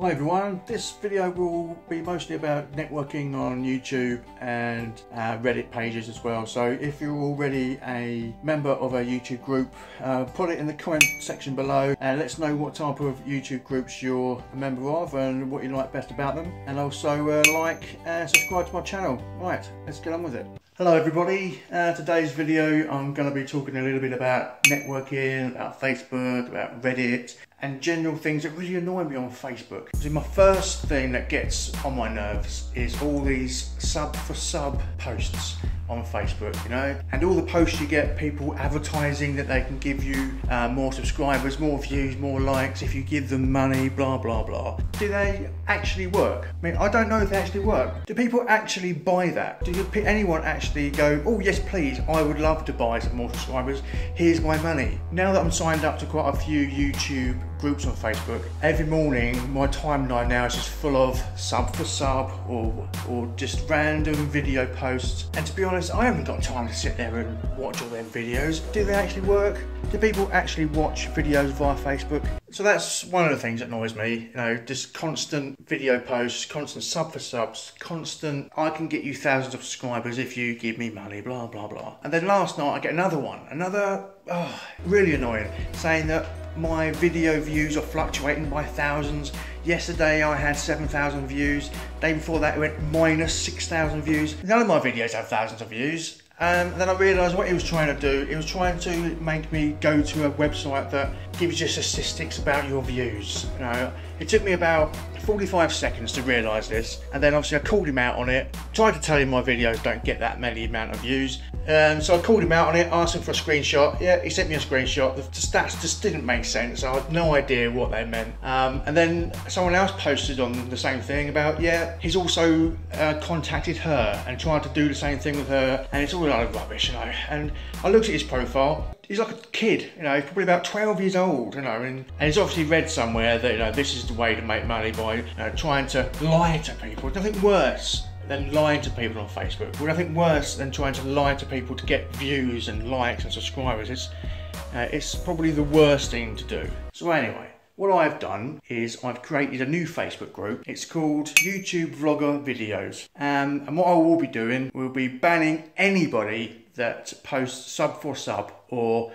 Hi everyone, this video will be mostly about networking on YouTube and uh, Reddit pages as well. So if you're already a member of a YouTube group, uh, put it in the comment section below and let us know what type of YouTube groups you're a member of and what you like best about them. And also uh, like and subscribe to my channel. Right, let's get on with it. Hello everybody, uh, today's video I'm going to be talking a little bit about networking, about Facebook, about Reddit and general things that really annoy me on Facebook. See, my first thing that gets on my nerves is all these sub for sub posts on Facebook, you know, and all the posts you get people advertising that they can give you uh, more subscribers, more views, more likes if you give them money, blah blah blah. Do they actually work? I mean, I don't know if they actually work. Do people actually buy that? Do anyone actually go, oh yes, please, I would love to buy some more subscribers. Here's my money. Now that I'm signed up to quite a few YouTube groups on Facebook. Every morning, my timeline now is just full of sub for sub or, or just random video posts. And to be honest, I haven't got time to sit there and watch all them videos. Do they actually work? Do people actually watch videos via Facebook? So that's one of the things that annoys me, you know, just constant video posts, constant sub for subs, constant, I can get you thousands of subscribers if you give me money, blah, blah, blah. And then last night I get another one, another, oh, really annoying, saying that my video views are fluctuating by thousands. Yesterday I had 7,000 views. Day before that it went minus 6,000 views. None of my videos have thousands of views. Um, then I realised what he was trying to do. He was trying to make me go to a website that gives you statistics about your views. You know, it took me about 45 seconds to realise this, and then obviously I called him out on it. Tried to tell him my videos don't get that many amount of views, um, so I called him out on it, asked him for a screenshot. Yeah, he sent me a screenshot. The stats just didn't make sense. I had no idea what they meant. Um, and then someone else posted on the same thing about, yeah, he's also uh, contacted her and tried to do the same thing with her. And it's all a lot of rubbish, you know. And I looked at his profile. He's like a kid, you know, he's probably about 12 years old, you know, and, and he's obviously read somewhere that, you know, this is the way to make money by you know, trying to lie to people. Nothing worse than lying to people on Facebook. Well, nothing worse than trying to lie to people to get views and likes and subscribers. It's, uh, it's probably the worst thing to do. So anyway, what I've done is I've created a new Facebook group. It's called YouTube Vlogger Videos. Um, and what I will be doing will be banning anybody that posts sub for sub or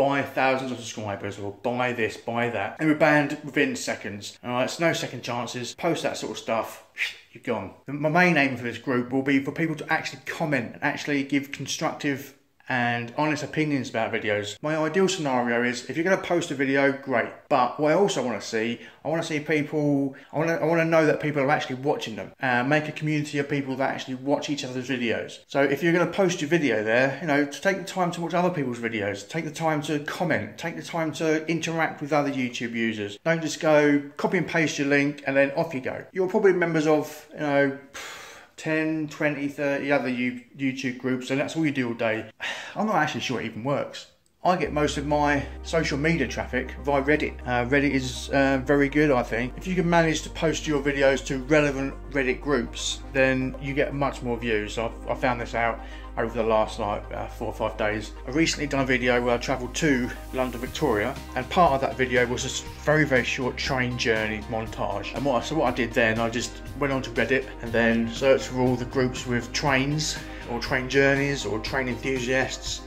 buy thousands of subscribers or buy this, buy that. And we're banned within seconds. All right, it's no second chances. Post that sort of stuff, you're gone. My main aim for this group will be for people to actually comment and actually give constructive and honest opinions about videos. My ideal scenario is if you're going to post a video, great. But what I also want to see, I want to see people, I want to, know that people are actually watching them. Uh, make a community of people that actually watch each other's videos. So if you're going to post your video there, you know, to take the time to watch other people's videos, take the time to comment, take the time to interact with other YouTube users. Don't just go copy and paste your link and then off you go. You're probably members of, you know, 10, 20, 30 other YouTube groups, and that's all you do all day. I'm not actually sure it even works. I get most of my social media traffic via Reddit. Uh, Reddit is uh, very good, I think. If you can manage to post your videos to relevant Reddit groups, then you get much more views. I've, I found this out over the last like uh, four or five days. I recently done a video where I travelled to London, Victoria, and part of that video was a very, very short train journey montage. And what I, so what I did then, I just went onto Reddit and then searched for all the groups with trains or train journeys or train enthusiasts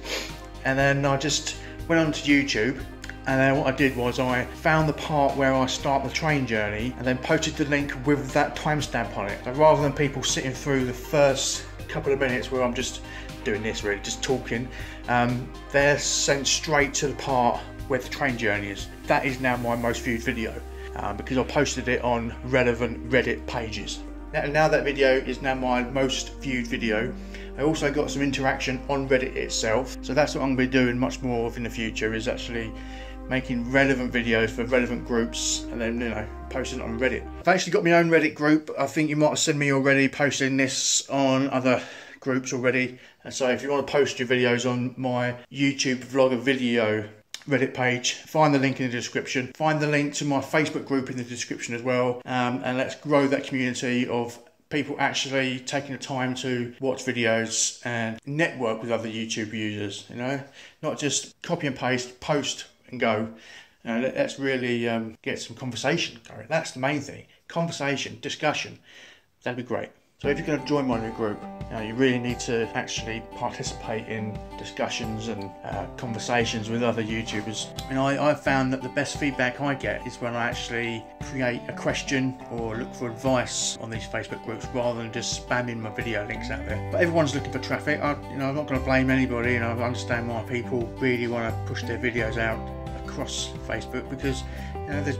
and then I just went onto YouTube and then what I did was I found the part where I start the train journey and then posted the link with that timestamp on it. So rather than people sitting through the first couple of minutes where I'm just doing this really, just talking, um, they're sent straight to the part where the train journey is. That is now my most viewed video um, because I posted it on relevant Reddit pages. Now, now that video is now my most viewed video I also got some interaction on Reddit itself. So that's what I'm to be doing much more of in the future is actually making relevant videos for relevant groups and then, you know, posting on Reddit. I've actually got my own Reddit group. I think you might have seen me already posting this on other groups already. And so if you want to post your videos on my YouTube vlogger video Reddit page. Find the link in the description. Find the link to my Facebook group in the description as well. Um, and let's grow that community of people actually taking the time to watch videos and network with other YouTube users, you know, not just copy and paste, post and go. You know, let's really um, get some conversation going. That's the main thing. conversation, discussion, that'd be great. So if you're going to join my new group, you, know, you really need to actually participate in discussions and uh, conversations with other YouTubers. And I, I've found that the best feedback I get is when I actually create a question or look for advice on these Facebook groups rather than just spamming my video links out there. But everyone's looking for traffic. I, you know, I'm not going to blame anybody, and I understand why people really want to push their videos out across Facebook because you know there's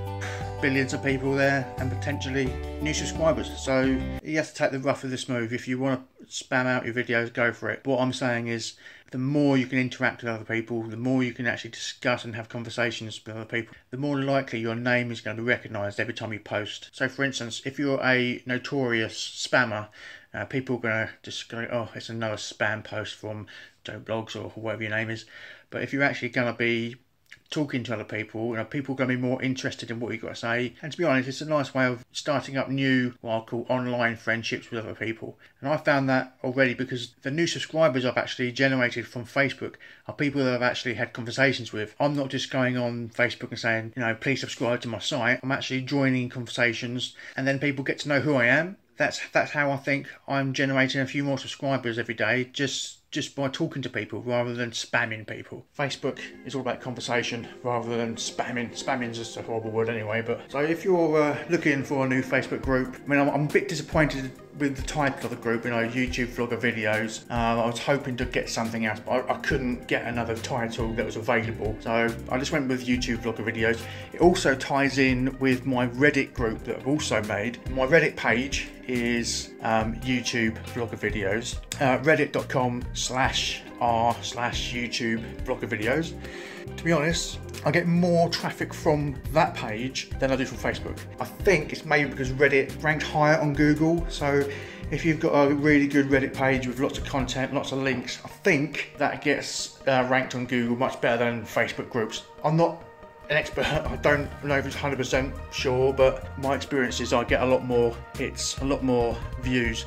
billions of people there and potentially new subscribers. So you have to take the rough with the smooth. If you want to spam out your videos, go for it. What I'm saying is the more you can interact with other people, the more you can actually discuss and have conversations with other people, the more likely your name is going to be recognised every time you post. So, for instance, if you're a notorious spammer, uh, people are going to just go, oh, it's another spam post from Joe Blogs or whatever your name is. But if you're actually going to be talking to other people. You know, people are going to be more interested in what you've got to say. And to be honest, it's a nice way of starting up new, what I call online friendships with other people. And I found that already because the new subscribers I've actually generated from Facebook are people that I've actually had conversations with. I'm not just going on Facebook and saying, you know, please subscribe to my site. I'm actually joining conversations and then people get to know who I am. That's that's how I think I'm generating a few more subscribers every day. Just just by talking to people rather than spamming people. Facebook is all about conversation rather than spamming. Spamming is just a horrible word anyway. But so if you're uh, looking for a new Facebook group, I mean, I'm, I'm, a bit disappointed with the title of the group. You know, YouTube vlogger videos. Um, I was hoping to get something else, but I, I, couldn't get another title that was available. So I just went with YouTube vlogger videos. It also ties in with my Reddit group that I've also made. My Reddit page is um, YouTube vlogger videos. Uh, Reddit.com slash r slash YouTube vlogger videos. To be honest, I get more traffic from that page than I do from Facebook. I think it's maybe because Reddit ranked higher on Google. So if you've got a really good Reddit page with lots of content, lots of links, I think that gets uh, ranked on Google much better than Facebook groups. I'm not an expert. I don't know if it's 100% sure, but my experience is I get a lot more hits, a lot more views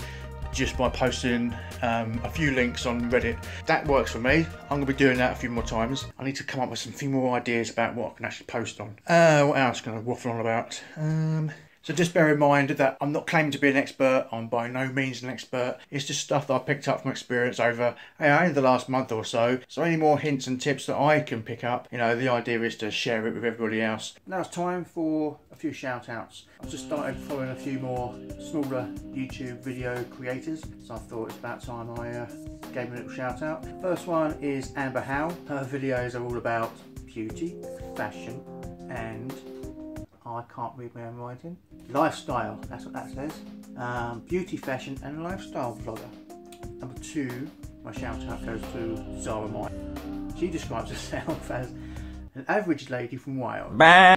just by posting um, a few links on Reddit. That works for me. I'm going to be doing that a few more times. I need to come up with some few more ideas about what I can actually post on. Uh, what else can I waffle on about? Um, so just bear in mind that I'm not claiming to be an expert. I'm by no means an expert. It's just stuff that I picked up from experience over know, the last month or so. So any more hints and tips that I can pick up, you know, the idea is to share it with everybody else. Now it's time for a few shout outs. I've just started following a few more smaller YouTube video creators. So I thought it's about time I uh, gave a little shout out. First one is Amber Howe. Her videos are all about beauty, fashion, and I can't read my own writing. Lifestyle, that's what that says. Um, beauty, fashion, and lifestyle vlogger. Number two, my shout out goes to Zara Mike. She describes herself as an average lady from Wales.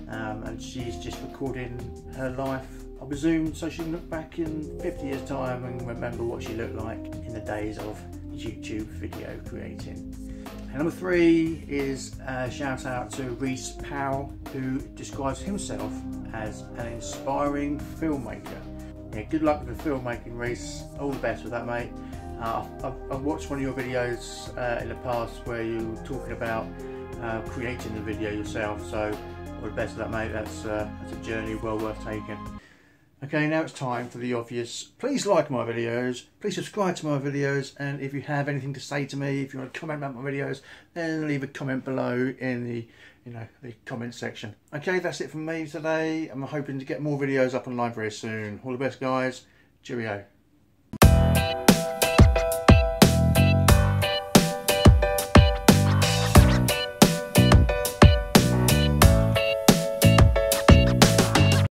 Um, and she's just recording her life, I presume, so she can look back in 50 years' time and remember what she looked like in the days of YouTube video creating. And number three is a shout out to Reece Powell, who describes himself as an inspiring filmmaker. Yeah, good luck with the filmmaking, Reese. All the best with that, mate. Uh, I've, I've, watched one of your videos uh, in the past where you were talking about uh, creating the video yourself, so all the best with that, mate. That's, uh, that's a journey well worth taking. Okay, now it's time for the obvious. Please like my videos, please subscribe to my videos, and if you have anything to say to me, if you want to comment about my videos, then leave a comment below in the you know the comment section. Okay, that's it from me today. I'm hoping to get more videos up online very soon. All the best guys. Cheerio.